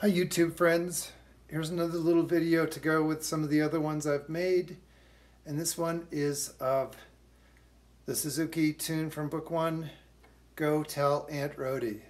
Hi YouTube friends. Here's another little video to go with some of the other ones I've made. And this one is of the Suzuki tune from book one, Go Tell Aunt Rhody.